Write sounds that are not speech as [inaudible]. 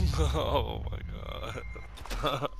[laughs] oh my god. [laughs]